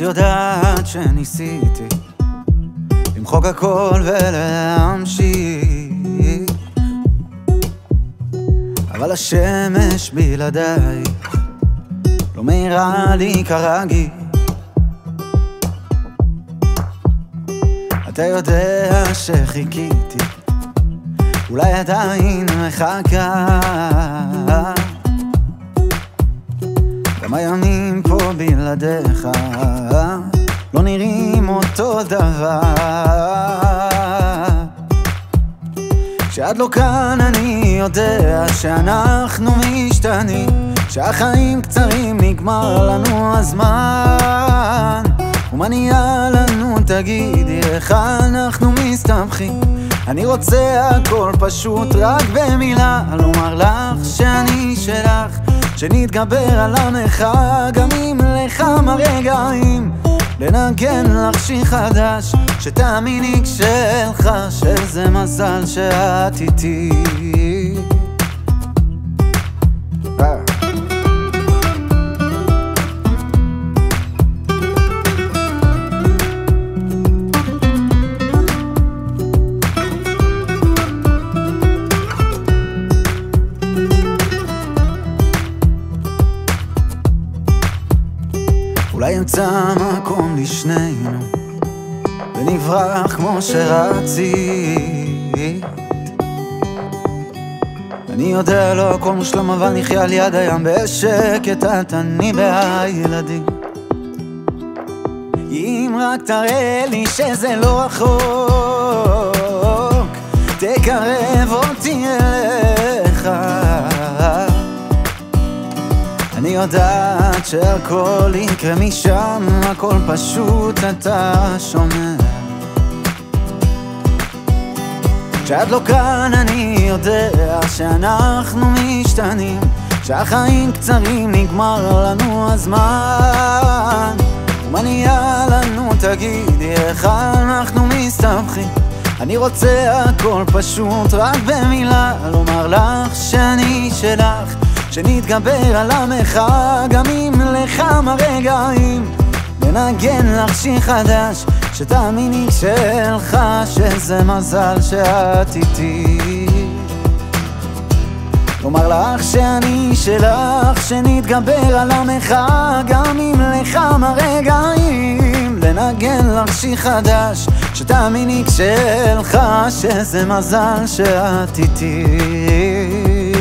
יודעת שניסיתי למחוק הכל ולהמשיך. אבל השמש בלעדייך לא מאירה לי כרגיל. אתה יודע שחיכיתי אולי עדיין מחכה גם הימים פה בלעדיך לא נראים אותו דבר. כשאת לא כאן אני יודע שאנחנו משתנים שהחיים קצרים נגמר לנו הזמן. ומה נהיה לנו תגידי איך אנחנו מסתבכים? אני רוצה הכל פשוט רק במילה לומר לך שנתגבר על המרחק גם אם לכמה רגעים. לנגן לך שיר חדש שתאמיני כשלך שזה מזל שאת איתי אולי אמצא מקום לשנינו. ונברח כמו שרצית. אני יודע לא הכל מושלם אבל נחיה על יד הים. בשקט את אני והילדים. אם רק תראה לי שזה לא רחוק תקרב אותי אליך אני יודעת שהכל יקרה משם, הכל פשוט אתה שומע. כשאת לא כאן אני יודע שאנחנו משתנים שהחיים קצרים נגמר לנו הזמן. ומה נהיה לנו תגידי איך אנחנו מסתבכים? אני רוצה הכל פשוט רק במילה לומר לך שאני שלך שנתגבר על המרחק גם אם לכמה רגעים. לנגן לך שיר חדש שתאמיני שלך שזה מזל שאת איתי. לומר לך שאני שלך שנתגבר על המרחק גם אם לכמה רגעים. לנגן לך שיר חדש שתאמיני כשלך שזה מזל שאת איתי